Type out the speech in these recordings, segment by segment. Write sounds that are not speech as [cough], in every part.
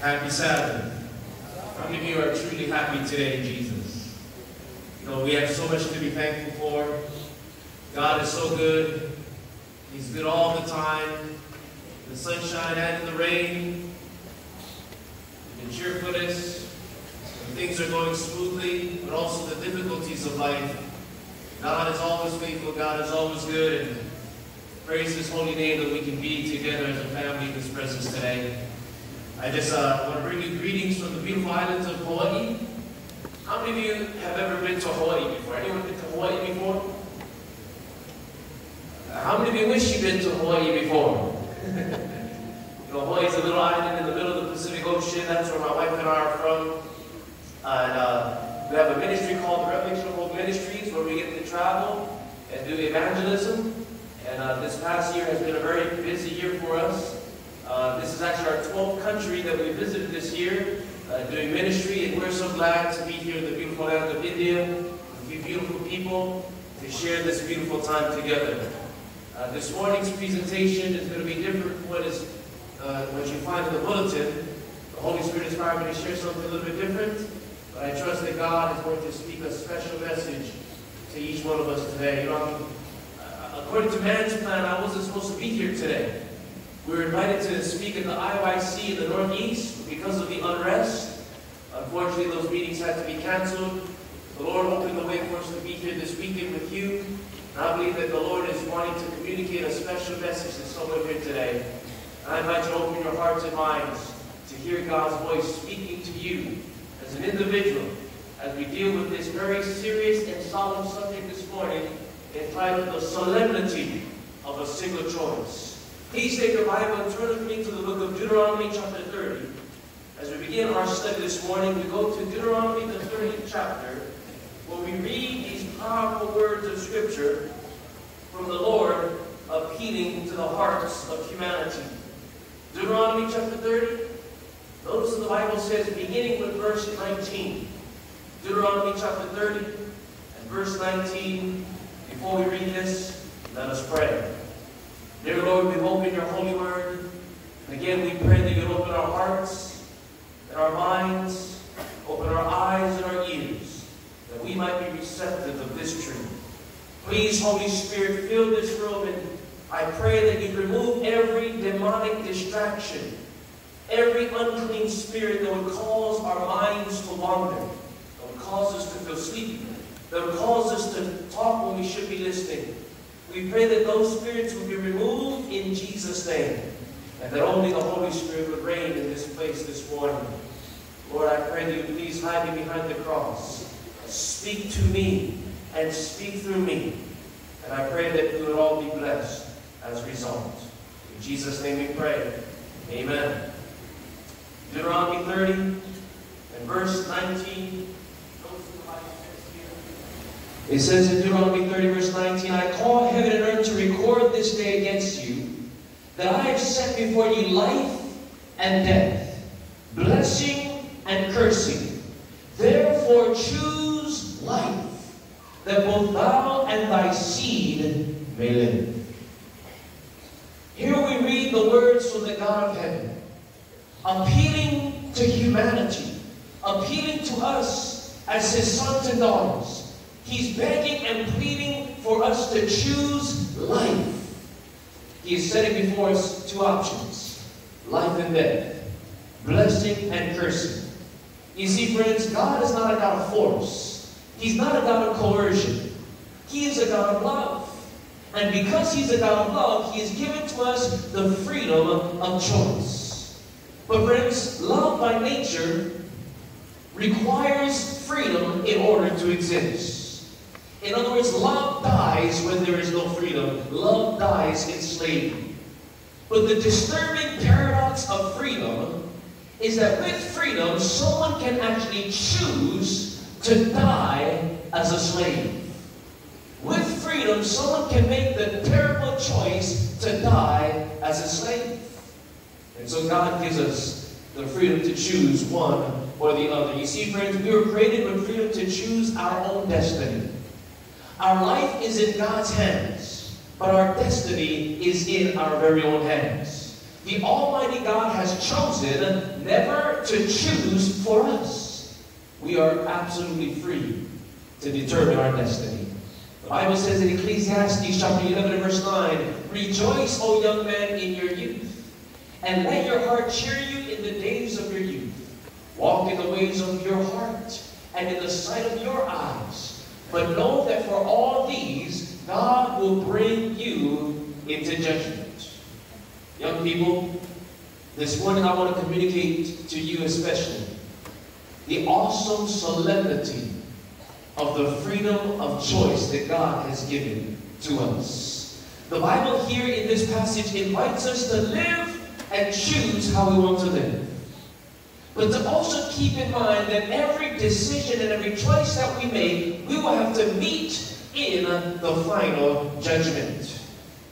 Happy Sabbath. How many of you are truly happy today in Jesus? You know, we have so much to be thankful for. God is so good. He's good all the time. The sunshine and the rain. The cheerfulness. When things are going smoothly, but also the difficulties of life. God is always faithful. God is always good. And praise His holy name that we can be together as a family in His presence today. I just uh, want to bring you greetings from the beautiful islands of Hawaii. How many of you have ever been to Hawaii before? Anyone been to Hawaii before? Uh, how many of you wish you'd been to Hawaii before? [laughs] you know, Hawaii is a little island in the middle of the Pacific Ocean. That's where my wife and I are from. And uh, we have a ministry called the Revelation Hope Ministries where we get to travel and do evangelism. And uh, this past year has been a very busy year for us. Uh, this is actually our 12th country that we visited this year uh, doing ministry, and we're so glad to be here in the beautiful land of India with beautiful people to share this beautiful time together. Uh, this morning's presentation is going to be different from what, is, uh, what you find in the bulletin. The Holy Spirit inspired me to share something a little bit different, but I trust that God is going to speak a special message to each one of us today. You know, uh, according to man's plan, I wasn't supposed to be here today. We were invited to speak at the IYC in the Northeast because of the unrest. Unfortunately, those meetings had to be canceled. The Lord opened the way for us to be here this weekend with you. And I believe that the Lord is wanting to communicate a special message to someone here today. And I invite you to open your hearts and minds to hear God's voice speaking to you as an individual as we deal with this very serious and solemn subject this morning entitled The Solemnity of a Single Choice. Please take your Bible and turn with me to the book of Deuteronomy chapter 30. As we begin our study this morning, we go to Deuteronomy the 30th chapter, where we read these powerful words of Scripture from the Lord appealing to the hearts of humanity. Deuteronomy chapter 30, notice the Bible says, beginning with verse 19. Deuteronomy chapter 30 and verse 19. Before we read this, let us pray. Dear Lord, we hope in your holy word. And again, we pray that you'll open our hearts and our minds, open our eyes and our ears, that we might be receptive of this truth. Please, Holy Spirit, fill this room, and I pray that you remove every demonic distraction, every unclean spirit that would cause our minds to wander, that would cause us to feel sleepy, that would cause us to talk when we should be listening, we pray that those spirits will be removed in Jesus' name, and that only the Holy Spirit would reign in this place this morning. Lord, I pray that you please hide me behind the cross. Speak to me and speak through me. And I pray that we would all be blessed as a result. In Jesus' name we pray. Amen. Deuteronomy 30 and verse 19 it says in Deuteronomy 30, verse 19, I call heaven and earth to record this day against you, that I have set before you life and death, blessing and cursing. Therefore choose life, that both thou and thy seed may live. Here we read the words from the God of heaven, appealing to humanity, appealing to us as his sons and daughters. He's begging and pleading for us to choose life. He is setting before us two options, life and death, blessing and cursing. You see, friends, God is not a God of force. He's not a God of coercion. He is a God of love. And because He's a God of love, He has given to us the freedom of choice. But friends, love by nature requires freedom in order to exist. In other words, love dies when there is no freedom. Love dies in slavery. But the disturbing paradox of freedom is that with freedom, someone can actually choose to die as a slave. With freedom, someone can make the terrible choice to die as a slave. And so God gives us the freedom to choose one or the other. You see, friends, we were created with freedom to choose our own destiny. Our life is in God's hands, but our destiny is in our very own hands. The Almighty God has chosen never to choose for us. We are absolutely free to determine our destiny. The Bible says in Ecclesiastes chapter 11 and verse 9, Rejoice, O young man, in your youth, and let your heart cheer you in the days of your youth. Walk in the ways of your heart and in the sight of your eyes. But know that for all these, God will bring you into judgment. Young people, this morning I want to communicate to you especially the awesome solemnity of the freedom of choice that God has given to us. The Bible here in this passage invites us to live and choose how we want to live. But to also keep in mind that every decision and every choice that we make, we will have to meet in the final judgment.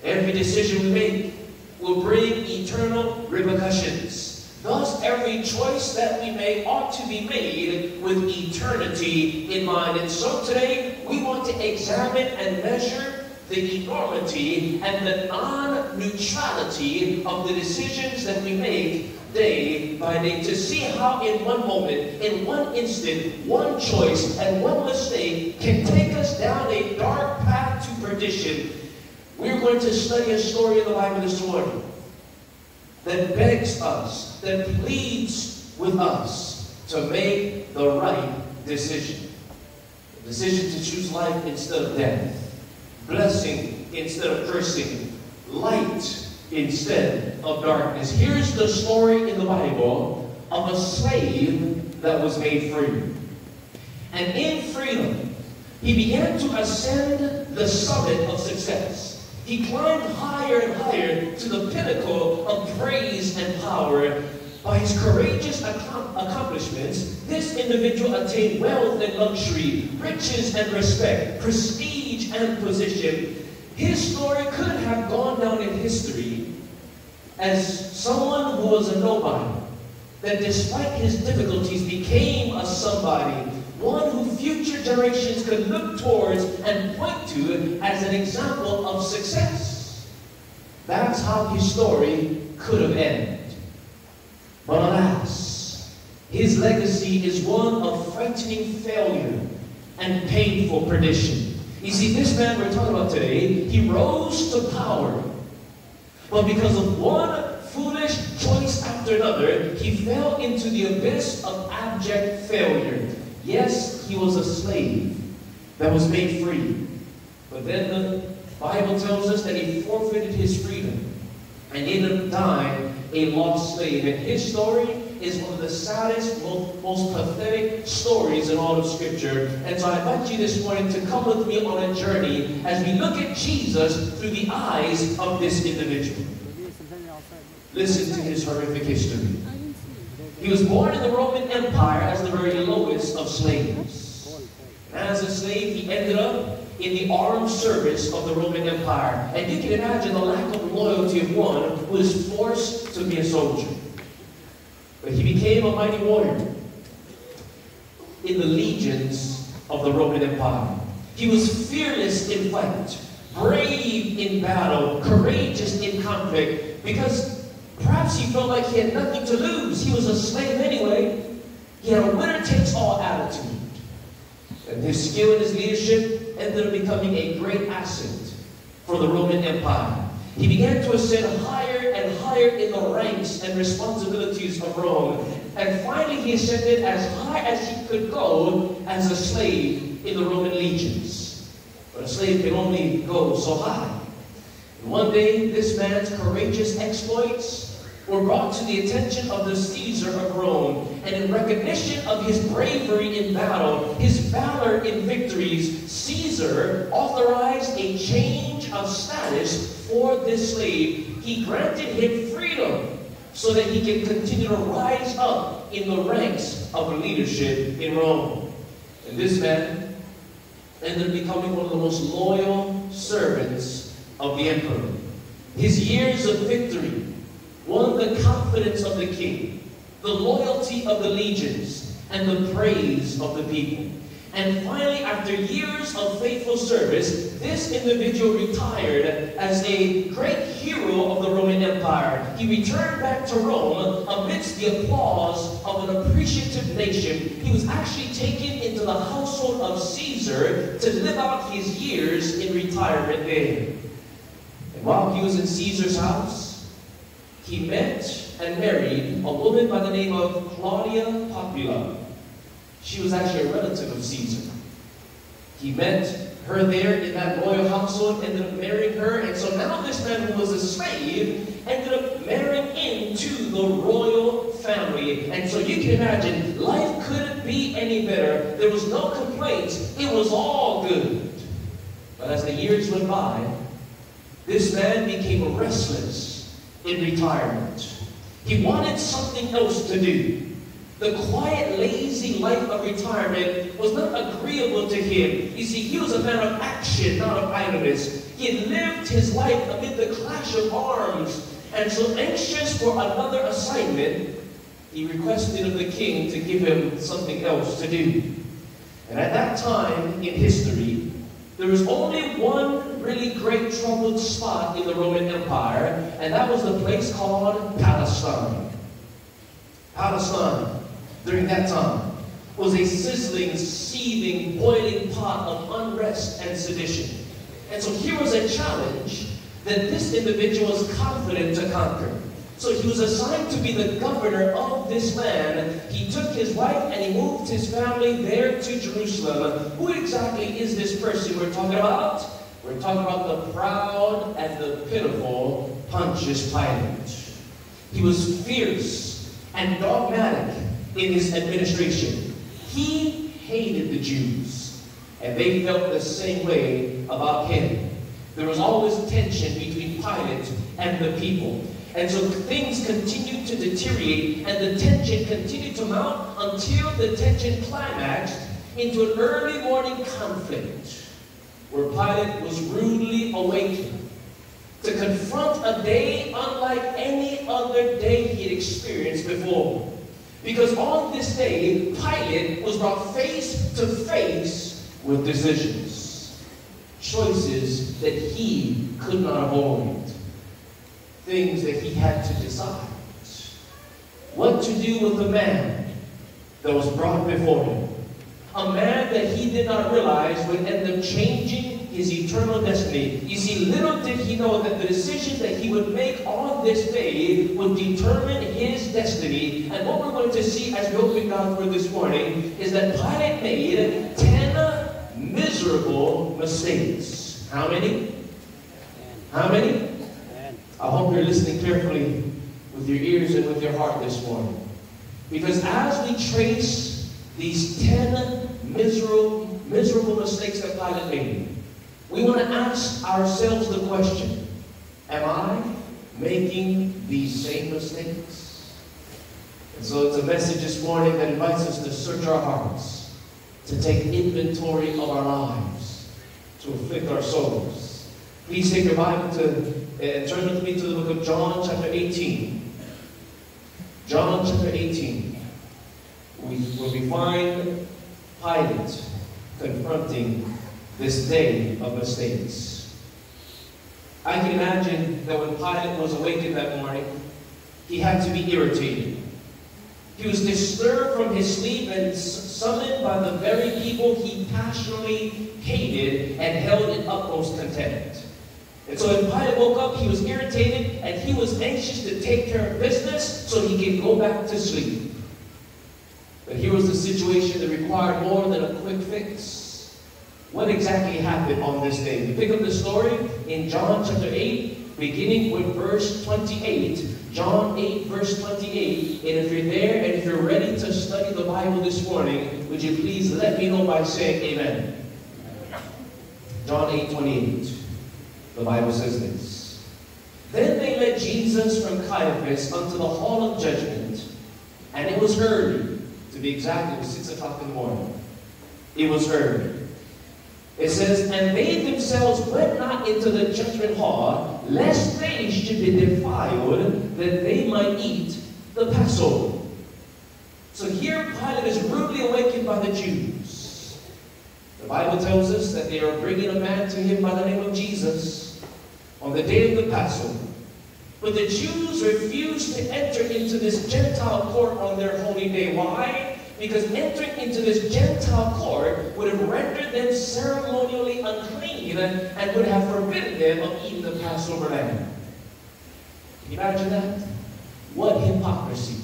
Every decision we make will bring eternal repercussions. Thus, every choice that we make ought to be made with eternity in mind. And so today, we want to examine and measure the enormity and the non-neutrality of the decisions that we make day by day to see how in one moment, in one instant, one choice and one mistake can take us down a dark path to perdition. We're going to study a story in the Bible this morning that begs us, that pleads with us to make the right decision. The decision to choose life instead of death, blessing instead of cursing, light instead of darkness. Here's the story in the Bible of a slave that was made free. And in freedom, he began to ascend the summit of success. He climbed higher and higher to the pinnacle of praise and power. By his courageous accomplishments, this individual attained wealth and luxury, riches and respect, prestige and position. His story could have gone down in history as someone who was a nobody, that despite his difficulties became a somebody, one who future generations could look towards and point to as an example of success. That's how his story could have ended. But alas, his legacy is one of frightening failure and painful perdition. You see, this man we're talking about today, he rose to power. But because of one foolish choice after another, he fell into the abyss of abject failure. Yes, he was a slave that was made free. But then the Bible tells us that he forfeited his freedom and ended up dying a lost slave. And his story is one of the saddest, most, pathetic stories in all of Scripture. And so I invite you this morning to come with me on a journey as we look at Jesus through the eyes of this individual. Listen to his horrific history. He was born in the Roman Empire as the very lowest of slaves. As a slave, he ended up in the armed service of the Roman Empire. And you can imagine the lack of loyalty of one who is forced to be a soldier. But he became a mighty warrior in the legions of the Roman Empire. He was fearless in fight, brave in battle, courageous in conflict, because perhaps he felt like he had nothing to lose. He was a slave anyway. He had a winner-takes-all attitude. And his skill and his leadership ended up becoming a great asset for the Roman Empire. He began to ascend higher and higher in the ranks and responsibilities of Rome. And finally, he ascended as high as he could go as a slave in the Roman legions. But a slave can only go so high. And one day, this man's courageous exploits were brought to the attention of the Caesar of Rome. And in recognition of his bravery in battle, his valor in victories, Caesar authorized a change of status for this slave. He granted him freedom so that he can continue to rise up in the ranks of leadership in Rome. And this man ended up becoming one of the most loyal servants of the emperor. His years of victory won the confidence of the king, the loyalty of the legions, and the praise of the people. And finally, after years of faithful service, this individual retired as a great hero of the Roman Empire. He returned back to Rome amidst the applause of an appreciative nation. He was actually taken into the household of Caesar to live out his years in retirement there. And while he was in Caesar's house, he met and married a woman by the name of Claudia Procula. She was actually a relative of Caesar. He met her there in that royal household, ended up marrying her, and so now this man who was a slave ended up marrying into the royal family. And so you can imagine, life couldn't be any better. There was no complaints. It was all good. But as the years went by, this man became restless in retirement. He wanted something else to do. The quiet, lazy life of retirement was not agreeable to him. You see, he was a man of action, not of idleness. He had lived his life amid the clash of arms, and so anxious for another assignment, he requested of the king to give him something else to do. And at that time in history, there was only one really great troubled spot in the Roman Empire, and that was the place called Palestine. Palestine during that time was a sizzling, seething, boiling pot of unrest and sedition. And so here was a challenge that this individual was confident to conquer. So he was assigned to be the governor of this land. He took his wife and he moved his family there to Jerusalem. Who exactly is this person we're talking about? We're talking about the proud and the pitiful Pontius Pilate. He was fierce and dogmatic in his administration. He hated the Jews, and they felt the same way about him. There was always tension between Pilate and the people. And so things continued to deteriorate, and the tension continued to mount until the tension climaxed into an early morning conflict where Pilate was rudely awakened to confront a day unlike any other day he had experienced before. Because on this day, Pilate was brought face to face with decisions, choices that he could not avoid, things that he had to decide. What to do with the man that was brought before him. A man that he did not realize would end up changing his eternal destiny. You see, little did he know that the decisions that he would make on this day would determine his destiny. And what we're going to see as we open God's Word this morning is that Pilate made 10 miserable mistakes. How many? How many? I hope you're listening carefully with your ears and with your heart this morning. Because as we trace these 10 miserable, miserable mistakes that Pilate made, we want to ask ourselves the question, am I making these same mistakes? And so it's a message this morning that invites us to search our hearts, to take inventory of our lives, to afflict our souls. Please take your Bible to, and turn with me to the book of John chapter 18. John chapter 18, we, where we find Pilate confronting this day of mistakes. I can imagine that when Pilate was awakened that morning, he had to be irritated. He was disturbed from his sleep and summoned by the very people he passionately hated and held in utmost contempt. And so when Pilate woke up, he was irritated and he was anxious to take care of business so he could go back to sleep. But here was the situation that required more than a quick fix. What exactly happened on this day? We pick up the story in John chapter 8, beginning with verse 28. John 8, verse 28. And if you're there and if you're ready to study the Bible this morning, would you please let me know by saying amen? John 8, 28. The Bible says this. Then they led Jesus from Caiaphas unto the hall of judgment, and it was early. To be exact, it was 6 o'clock in the morning. It was early. It says, And they themselves went not into the judgment hall, lest they should be defiled, that they might eat the Passover. So here Pilate is rudely awakened by the Jews. The Bible tells us that they are bringing a man to him by the name of Jesus on the day of the Passover. But the Jews refused to enter into this Gentile court on their holy day. Why? Because entering into this Gentile court would have rendered them ceremonially unclean and would have forbidden them of eating the Passover lamb. Can you imagine that? What hypocrisy.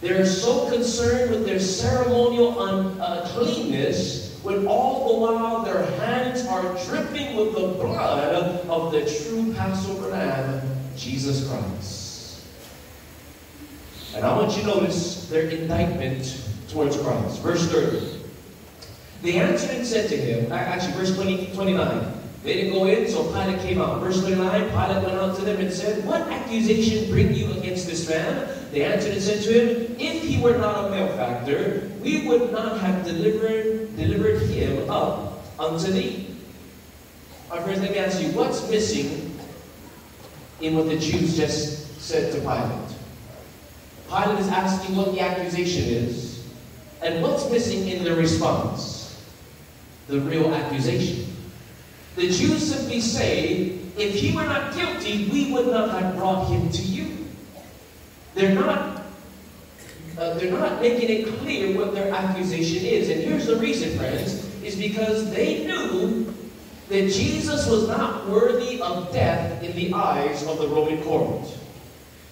They're so concerned with their ceremonial uncleanness uh, when all the while their hands are dripping with the blood of the true Passover lamb, Jesus Christ. And I want you to notice their indictment towards Christ. Verse 30. They answered and said to him, actually, verse 20, 29. They didn't go in, so Pilate came out. Verse 29, Pilate went out to them and said, What accusation bring you against this man? They answered and said to him, If he were not a malefactor, we would not have delivered, delivered him up unto thee. My friends, let me ask you, what's missing in what the Jews just said to Pilate? Pilate is asking what the accusation is, and what's missing in the response? The real accusation. The Jews simply say, if he were not guilty, we would not have brought him to you. They're not, uh, they're not making it clear what their accusation is. And here's the reason, friends, is because they knew that Jesus was not worthy of death in the eyes of the Roman court.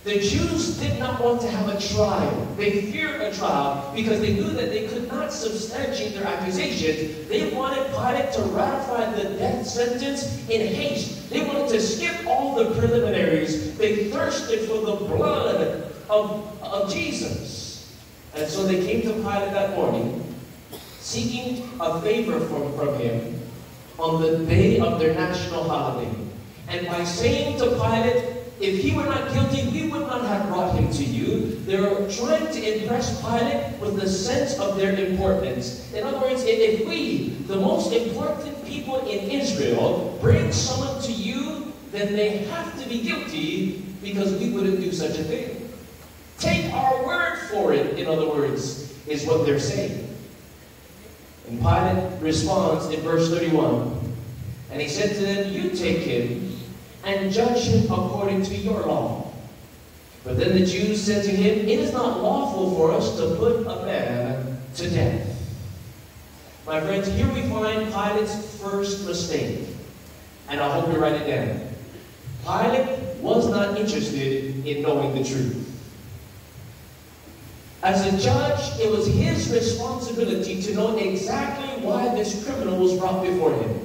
The Jews did not want to have a trial. They feared a trial because they knew that they could not substantiate their accusations. They wanted Pilate to ratify the death sentence in haste. They wanted to skip all the preliminaries. They thirsted for the blood of, of Jesus. And so they came to Pilate that morning, seeking a favor from, from him on the day of their national holiday. And by saying to Pilate, if he were not guilty, we would not have brought him to you. They're trying to impress Pilate with the sense of their importance. In other words, if we, the most important people in Israel, bring someone to you, then they have to be guilty because we wouldn't do such a thing. Take our word for it, in other words, is what they're saying. And Pilate responds in verse 31, and he said to them, You take him and judge him according to your law. But then the Jews said to him, It is not lawful for us to put a man to death. My friends, here we find Pilate's first mistake. And I hope you write it down. Pilate was not interested in knowing the truth. As a judge, it was his responsibility to know exactly why this criminal was brought before him.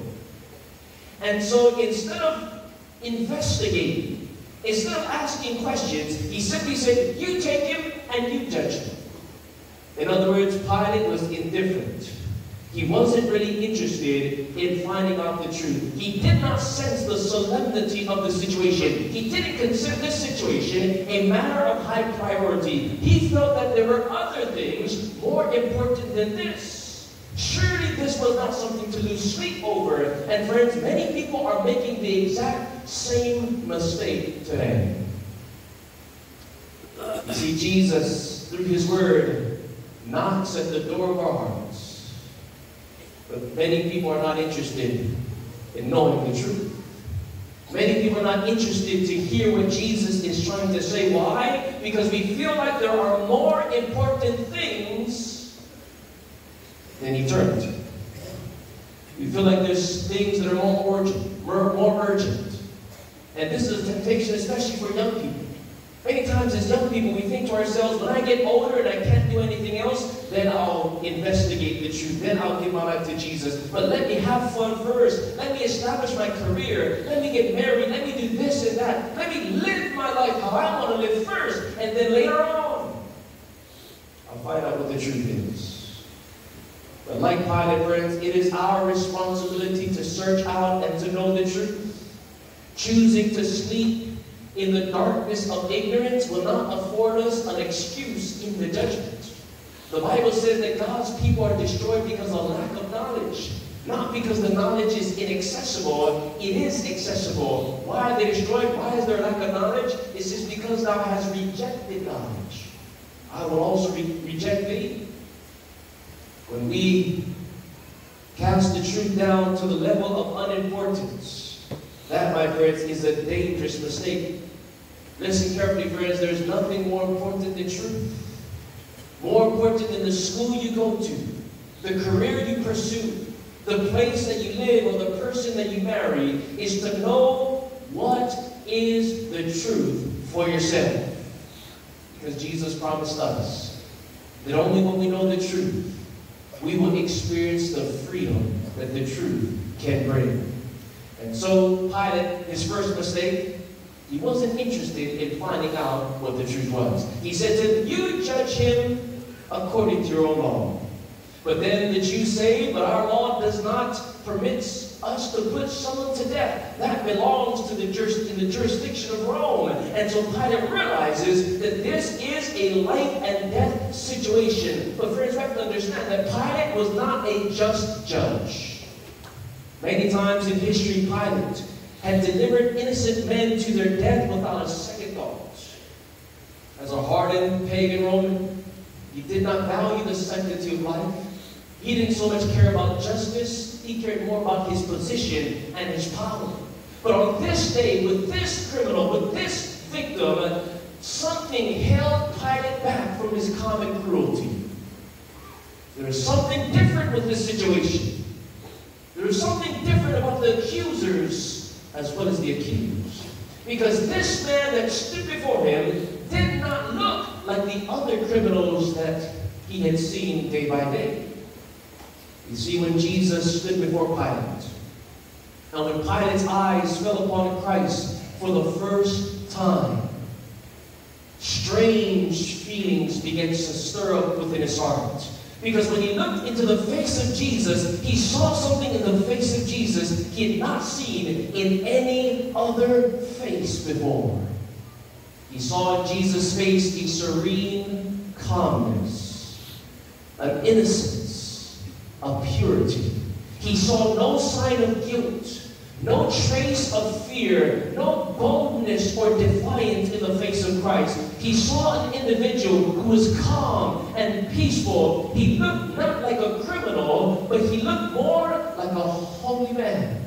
And so instead of investigating. Instead of asking questions, he simply said, You take him and you judge him. In other words, Pilate was indifferent. He wasn't really interested in finding out the truth. He did not sense the solemnity of the situation. He didn't consider this situation a matter of high priority. He felt that there were other things more important than this. Surely this was not something to lose sleep over. And friends, many people are making the exact same mistake today. You see, Jesus, through his word, knocks at the door of our hearts. But many people are not interested in knowing the truth. Many people are not interested to hear what Jesus is trying to say. Why? Because we feel like there are more important things than eternity. We feel like there's things that are more urgent, more, more urgent. And this is a temptation, especially for young people. Many times as young people, we think to ourselves, when I get older and I can't do anything else, then I'll investigate the truth. Then I'll give my life to Jesus. But let me have fun first. Let me establish my career. Let me get married. Let me do this and that. Let me live my life how I want to live first. And then later on, I'll find out what the truth is. But like Pilate, friends, it is our responsibility to search out and to know the truth. Choosing to sleep in the darkness of ignorance will not afford us an excuse in the judgment. The Bible says that God's people are destroyed because of lack of knowledge. Not because the knowledge is inaccessible. It is accessible. Why are they destroyed? Why is there lack of knowledge? It's just because thou hast rejected knowledge. I will also re reject thee. When we cast the truth down to the level of unimportance. That, my friends, is a dangerous mistake. Listen carefully, friends, there's nothing more important than truth. More important than the school you go to, the career you pursue, the place that you live, or the person that you marry, is to know what is the truth for yourself. Because Jesus promised us that only when we know the truth, we will experience the freedom that the truth can bring. And so Pilate, his first mistake, he wasn't interested in finding out what the truth was. He said to you judge him according to your own law. But then the Jews say, but our law does not permit us to put someone to death. That belongs to the, in the jurisdiction of Rome. And so Pilate realizes that this is a life and death situation. But friends, we have to understand that Pilate was not a just judge. Many times in history, Pilate had delivered innocent men to their death without a second thought. As a hardened pagan Roman, he did not value the sanctity of life. He didn't so much care about justice, he cared more about his position and his power. But on this day, with this criminal, with this victim, something held Pilate back from his common cruelty. There is something different with this situation. There is something different about the accusers as well as the accused. Because this man that stood before him did not look like the other criminals that he had seen day by day. You see, when Jesus stood before Pilate, and when Pilate's eyes fell upon Christ for the first time, strange feelings began to stir up within his heart. Because when he looked into the face of Jesus, he saw something in the face of Jesus he had not seen in any other face before. He saw in Jesus' face a serene calmness, an innocence, a purity. He saw no sign of guilt, no trace of fear, no boldness or defiance in the face of Christ. He saw an individual who was calm and peaceful. He looked not like a criminal, but he looked more like a holy man.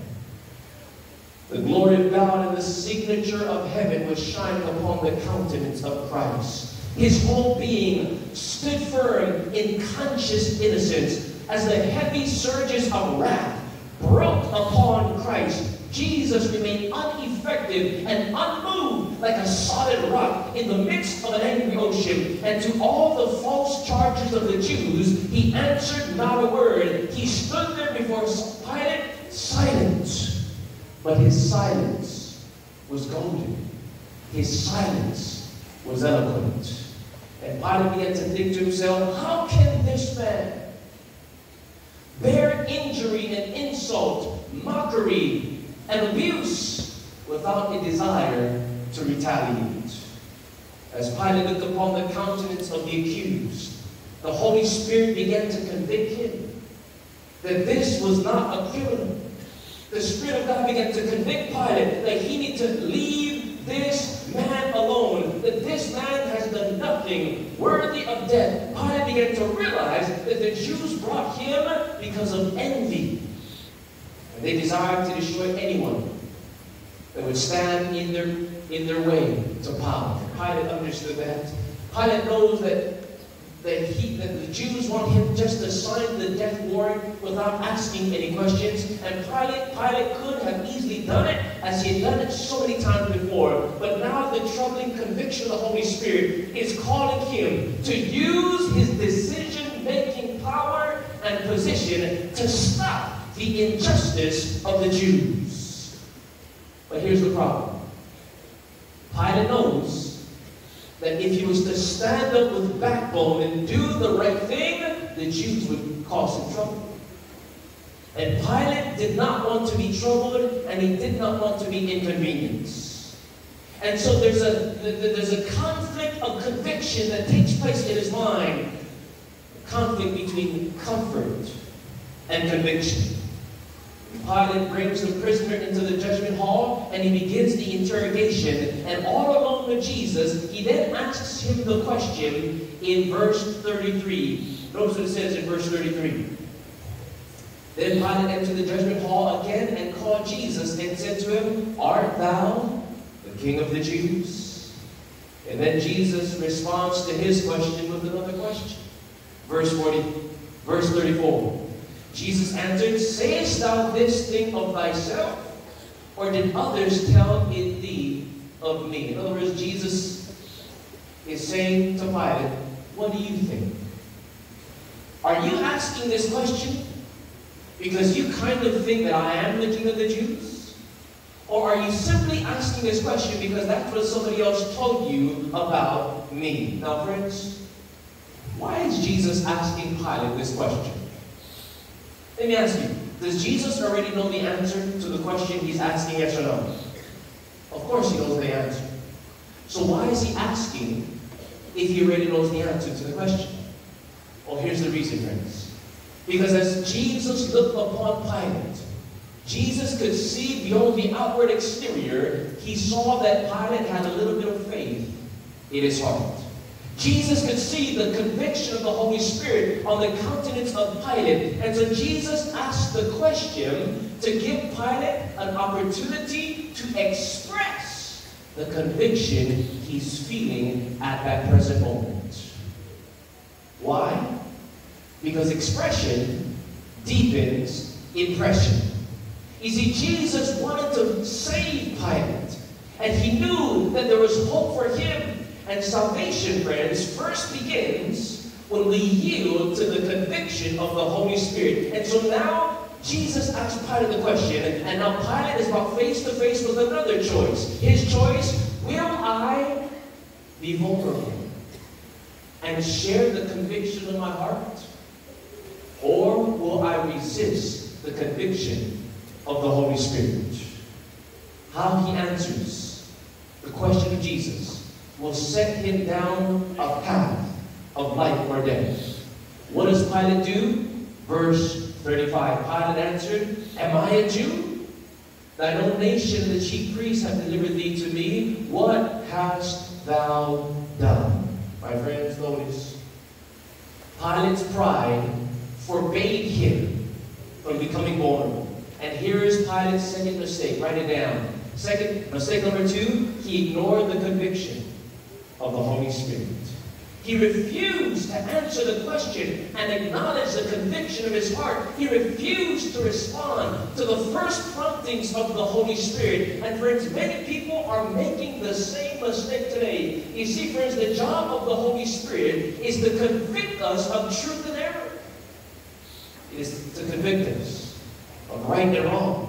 The glory of God and the signature of heaven was shining upon the countenance of Christ. His whole being stood firm in conscious innocence as the heavy surges of wrath broke upon Christ. Jesus remained ineffective and unmoved like a solid rock in the midst of an angry ocean. And to all the false charges of the Jews, he answered not a word. He stood there before Pilate silent. But his silence was golden. His silence was eloquent. And Pilate began to think to himself, how can this man bear injury and insult, mockery, and abuse without a desire to retaliate? As Pilate looked upon the countenance of the accused, the Holy Spirit began to convict him that this was not a criminal, the Spirit of God began to convict Pilate that he needed to leave this man alone, that this man has done nothing worthy of death. Began to realize that the Jews brought him because of envy. And they desired to destroy anyone that would stand in their, in their way to power. Pilate understood that. Pilate knows that that, he, that the Jews want him just to sign the death warrant without asking any questions. And Pilate, Pilate could have easily done it as he had done it so many times before. But now the troubling conviction of the Holy Spirit is calling him to use his decision-making power and position to stop the injustice of the Jews. But here's the problem. Pilate knows that if he was to stand up with backbone and do the right thing, the Jews would cause him trouble. And Pilate did not want to be troubled, and he did not want to be inconvenienced. And so there's a, there's a conflict of conviction that takes place in his mind. A conflict between comfort and conviction. Pilate brings the prisoner into the judgment hall and he begins the interrogation. And all alone with Jesus, he then asks him the question in verse 33. Notice what it says in verse 33. Then Pilate entered the judgment hall again and called Jesus and said to him, Art thou the king of the Jews? And then Jesus responds to his question with another question. Verse 40, verse 34. Jesus answered, Sayest thou this thing of thyself, or did others tell it thee of me? In other words, Jesus is saying to Pilate, What do you think? Are you asking this question because you kind of think that I am the king of the Jews? Or are you simply asking this question because that's what somebody else told you about me? Now, friends, why is Jesus asking Pilate this question? Let me ask you, does Jesus already know the answer to the question he's asking, yes or no? Of course he knows the answer. So why is he asking if he already knows the answer to the question? Well, here's the reason, friends. Because as Jesus looked upon Pilate, Jesus could see beyond the outward exterior, he saw that Pilate had a little bit of faith in his heart. Jesus could see the conviction of the Holy Spirit on the countenance of Pilate. And so Jesus asked the question to give Pilate an opportunity to express the conviction he's feeling at that present moment. Why? Because expression deepens impression. You see, Jesus wanted to save Pilate, and he knew that there was hope for him and salvation, friends, first begins when we yield to the conviction of the Holy Spirit. And so now Jesus asked Pilate the question, and now Pilate is brought face to face with another choice. His choice, will I be vulnerable and share the conviction of my heart? Or will I resist the conviction of the Holy Spirit? How he answers the question of Jesus will set him down a path of life or death. What does Pilate do? Verse 35. Pilate answered, Am I a Jew? Thine own nation, the chief priests, have delivered thee to me. What hast thou done? My friends, notice. Pilate's pride forbade him from becoming vulnerable. And here is Pilate's second mistake. Write it down. Second mistake number two, he ignored the conviction of the Holy Spirit. He refused to answer the question and acknowledge the conviction of his heart. He refused to respond to the first promptings of the Holy Spirit. And friends, many people are making the same mistake today. You see, friends, the job of the Holy Spirit is to convict us of truth and error. It is to convict us of right and wrong.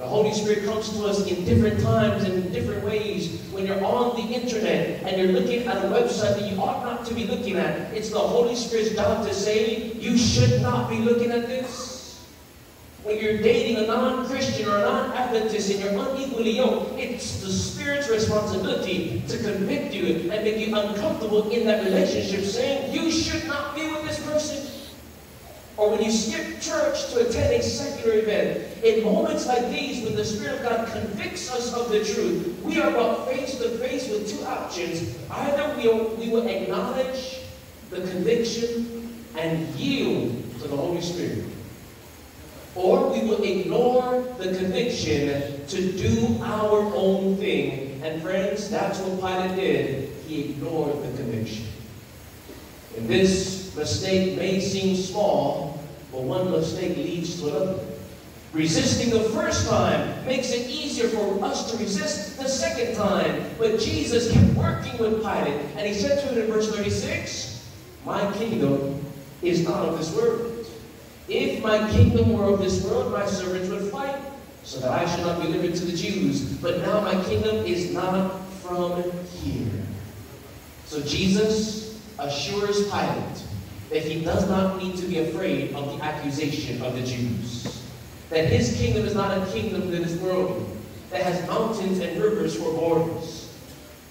The Holy Spirit comes to us in different times and in different ways. When you're on the internet and you're looking at a website that you ought not to be looking at, it's the Holy Spirit's job to say, you should not be looking at this. When you're dating a non-Christian or a non-Adventist and you're unequally yoked, it's the Spirit's responsibility to convict you and make you uncomfortable in that relationship, saying, you should not be or when you skip church to attend a secular event, in moments like these, when the Spirit of God convicts us of the truth, we are brought face to face with two options. Either we, we will acknowledge the conviction and yield to the Holy Spirit, or we will ignore the conviction to do our own thing. And friends, that's what Pilate did. He ignored the conviction. And this mistake may seem small, but one mistake leads to another. Resisting the first time makes it easier for us to resist the second time. But Jesus kept working with Pilate, and he said to him in verse 36, My kingdom is not of this world. If my kingdom were of this world, my servants would fight, so that I should not be delivered to the Jews. But now my kingdom is not from here. So Jesus assures Pilate that he does not need to be afraid of the accusation of the Jews. That his kingdom is not a kingdom that is worldly, that has mountains and rivers for borders.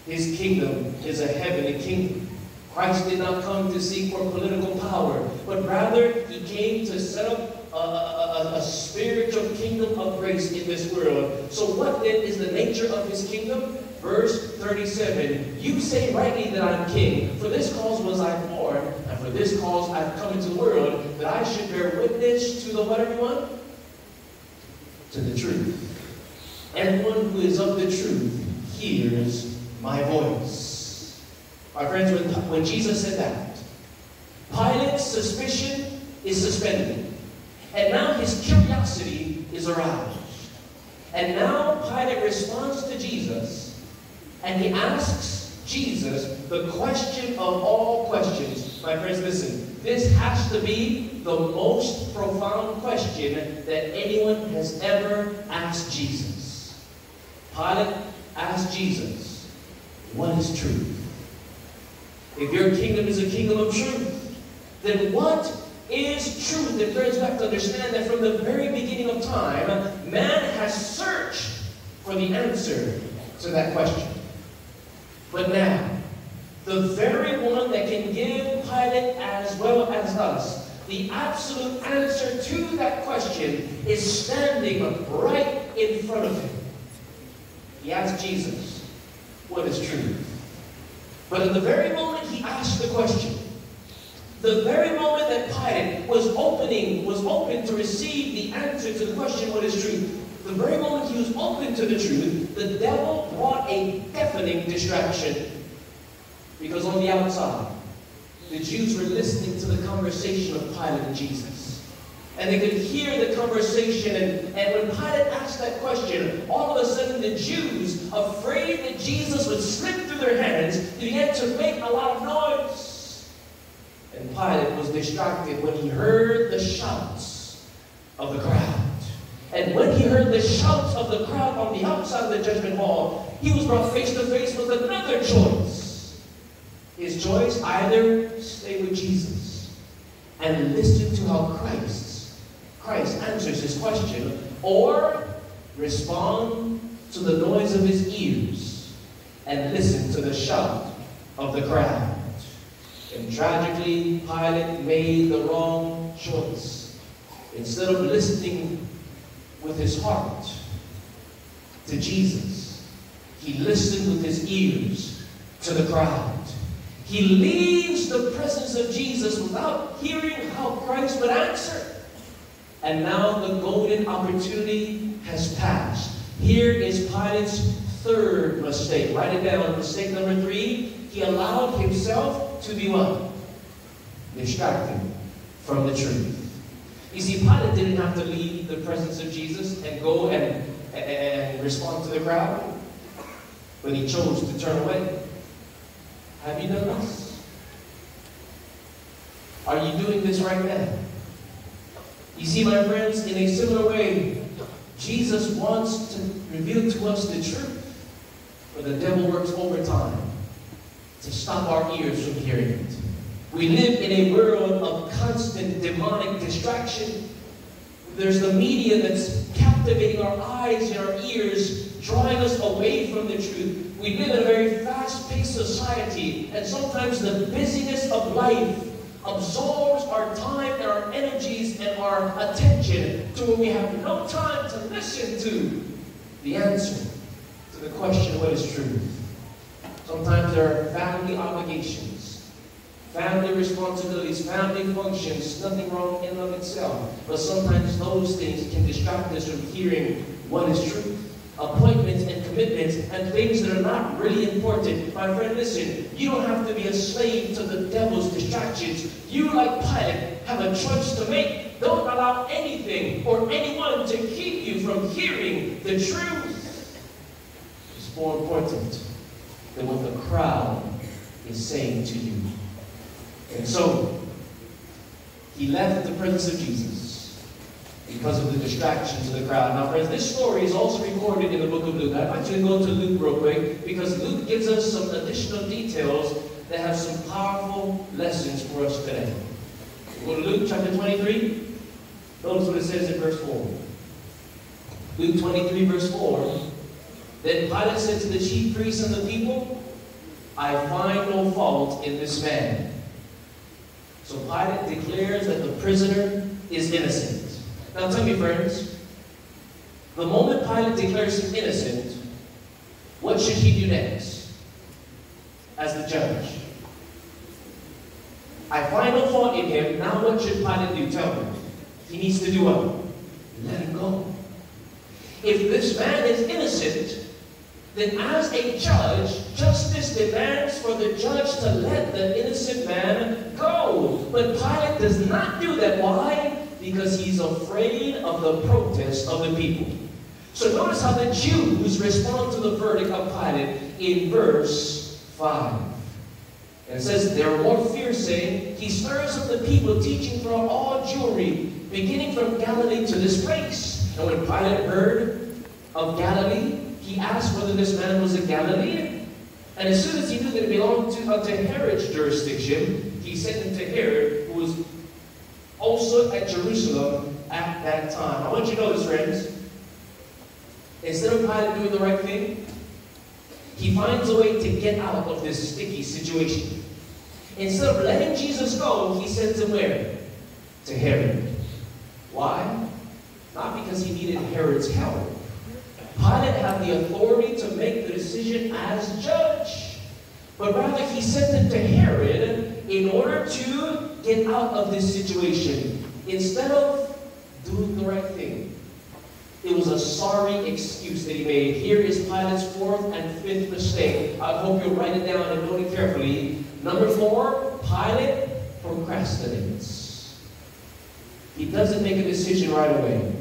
His kingdom is a heavenly kingdom. Christ did not come to seek for political power, but rather he came to set up a, a, a, spiritual kingdom of grace in this world. So what then is the nature of his kingdom? Verse 37, You say rightly that I'm king, for this cause was I born, and for this cause I've come into the world, that I should bear witness to the what, everyone? To the truth. Everyone who is of the truth hears my voice. My friends, when, when Jesus said that, Pilate's suspicion is suspended. And now his curiosity is aroused. And now Pilate responds to Jesus and he asks Jesus the question of all questions. My friends, listen. This has to be the most profound question that anyone has ever asked Jesus. Pilate asked Jesus, What is truth? If your kingdom is a kingdom of truth, then what is truth? And friends, we have to understand that from the very beginning of time, man has searched for the answer to that question. But now, the very one that can give Pilate as well as us the absolute answer to that question is standing right in front of him. He asked Jesus, What is truth? But in the very moment he asked the question, the very moment that Pilate was opening, was open to receive the answer to the question, what is truth? The very moment he was open to the truth, the devil brought a deafening distraction. Because on the outside, the Jews were listening to the conversation of Pilate and Jesus. And they could hear the conversation. And, and when Pilate asked that question, all of a sudden the Jews, afraid that Jesus would slip through their hands, began to make a lot of noise. And Pilate was distracted when he heard the shouts of the crowd. And when he heard the shouts of the crowd on the outside of the judgment hall, he was brought face to face with another choice. His choice either stay with Jesus and listen to how Christ, Christ answers his question, or respond to the noise of his ears and listen to the shout of the crowd. And tragically, Pilate made the wrong choice. Instead of listening with his heart to Jesus, he listened with his ears to the crowd. He leaves the presence of Jesus without hearing how Christ would answer. And now the golden opportunity has passed. Here is Pilate's third mistake. Write it down. Mistake number three. He allowed himself to be what? Distracted from the truth. You see, Pilate didn't have to leave the presence of Jesus and go and, and, respond to the crowd, but he chose to turn away. Have you done this? Are you doing this right now? You see, my friends, in a similar way, Jesus wants to reveal to us the truth, but the devil works overtime to stop our ears from hearing it. We live in a world of constant demonic distraction. There's the media that's captivating our eyes and our ears, drawing us away from the truth. We live in a very fast-paced society, and sometimes the busyness of life absorbs our time and our energies and our attention to where we have no time to listen to the answer to the question, what is truth? Sometimes there are family obligations, family responsibilities, family functions, nothing wrong in of itself. But sometimes those things can distract us from hearing what is true. Appointments and commitments and things that are not really important. My friend, listen, you don't have to be a slave to the devil's distractions. You, like Pilate, have a choice to make. Don't allow anything or anyone to keep you from hearing the truth. It's more important than what the crowd is saying to you. And so, he left the presence of Jesus because of the distractions of the crowd. Now, friends, this story is also recorded in the book of Luke. I'd like you to go to Luke real quick because Luke gives us some additional details that have some powerful lessons for us today. Go to Luke chapter 23. Notice what it says in verse 4. Luke 23, verse 4. Then Pilate said to the chief priests and the people, I find no fault in this man. So Pilate declares that the prisoner is innocent. Now tell me, friends, the moment Pilate declares him innocent, What should he do next as the judge? I find no fault in him. Now what should Pilate do? Tell me. He needs to do what? Let him go. If this man is innocent, then as a judge, justice demands for the judge to let the innocent man go. But Pilate does not do that. Why? Because he's afraid of the protest of the people. So notice how the Jews respond to the verdict of Pilate in verse 5. And it says, they are more fierce, saying, He stirs up the people, teaching throughout all Jewry, beginning from Galilee to this place. And when Pilate heard of Galilee, he asked whether this man was a Galilean. And as soon as he knew that it belonged to, Herod's jurisdiction, he sent him to Herod, who was also at Jerusalem at that time. I want you to notice, this, friends. Instead of Pilate doing the right thing, he finds a way to get out of this sticky situation. Instead of letting Jesus go, he sends him where? To Herod. Why? Not because he needed Herod's help. Pilate had the authority to make the decision as judge. But rather, he sent it to Herod in order to get out of this situation. Instead of doing the right thing, it was a sorry excuse that he made. Here is Pilate's fourth and fifth mistake. I hope you'll write it down and note it carefully. Number four, Pilate procrastinates. He doesn't make a decision right away.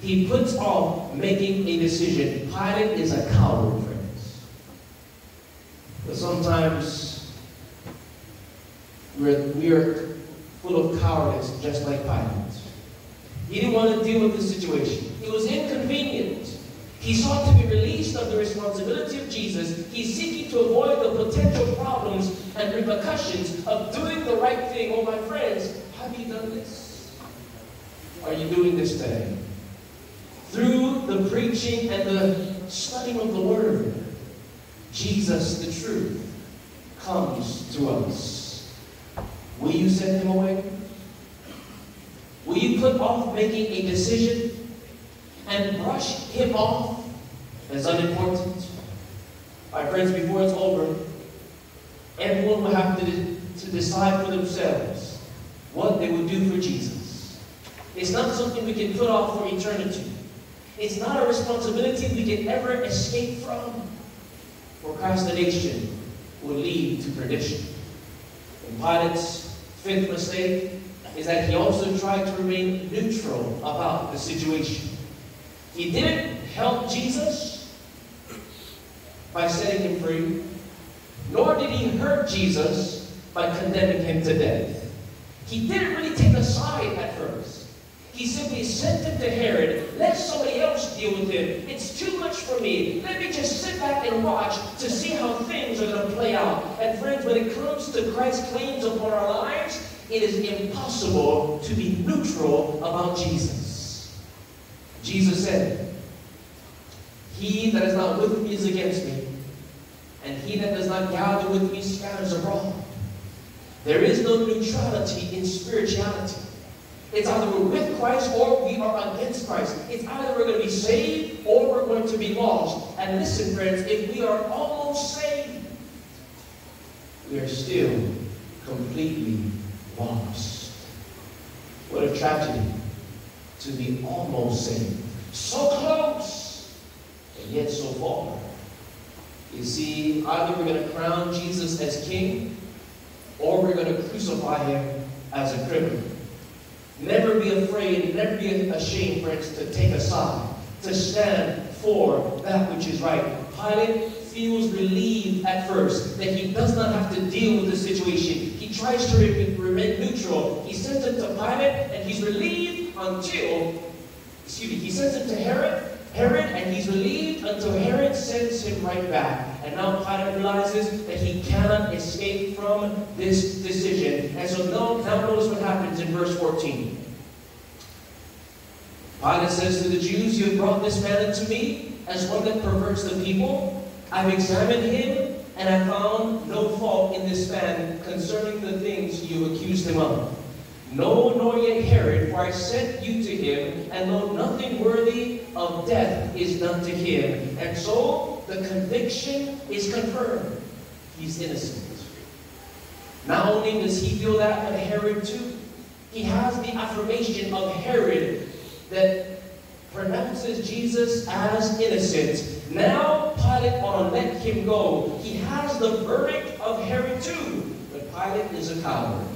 He puts off making a decision. Pilate is a coward, friends. But sometimes we're, we're full of cowardice, just like Pilate. He didn't want to deal with the situation. It was inconvenient. He sought to be released of the responsibility of Jesus. He's seeking to avoid the potential problems and repercussions of doing the right thing. Oh, my friends, have you done this? Are you doing this today? Through the preaching and the studying of the Word, Jesus, the truth, comes to us. Will you send him away? Will you put off making a decision and brush him off as unimportant? My friends, before it's over, everyone will have to, to decide for themselves what they will do for Jesus. It's not something we can put off for eternity. It's not a responsibility we can ever escape from. Procrastination will lead to perdition. And Pilate's fifth mistake is that he also tried to remain neutral about the situation. He didn't help Jesus by setting him free, nor did he hurt Jesus by condemning him to death. He didn't really take a side at first. He simply sent him to Herod. Let somebody else deal with him. It's too much for me. Let me just sit back and watch to see how things are going to play out. And friends, when it comes to Christ's claims upon our lives, it is impossible to be neutral about Jesus. Jesus said, He that is not with me is against me, and he that does not gather with me scatters abroad. There is no neutrality in spirituality. It's either we're with Christ or we are against Christ. It's either we're going to be saved or we're going to be lost. And listen, friends, if we are almost saved, we are still completely lost. What a tragedy to be almost saved. So close, and yet so far. You see, either we're going to crown Jesus as king, or we're going to crucify him as a criminal. Never be afraid, never be ashamed, friends, to take a side, to stand for that which is right. Pilate feels relieved at first that he does not have to deal with the situation. He tries to remain neutral. He sends it to Pilate, and he's relieved until, excuse me, he sends it to Herod, Herod, and he's relieved until Herod sends him right back. And now Pilate realizes that he cannot escape from this decision. And so now, now notice what happens in verse 14. Pilate says to the Jews, You have brought this man unto me as one that perverts the people. I've examined him, and I found no fault in this man concerning the things you accused him of. No, nor yet Herod, for I sent you to him, and know nothing worthy of death is done to him. And so the conviction is confirmed. He's innocent. Not only does he feel that, but Herod too. He has the affirmation of Herod that pronounces Jesus as innocent. Now Pilate want to let him go. He has the verdict of Herod too, but Pilate is a coward.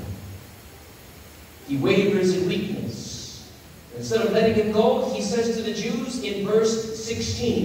He wavers in weakness. Instead of letting him go, he says to the Jews in verse 16,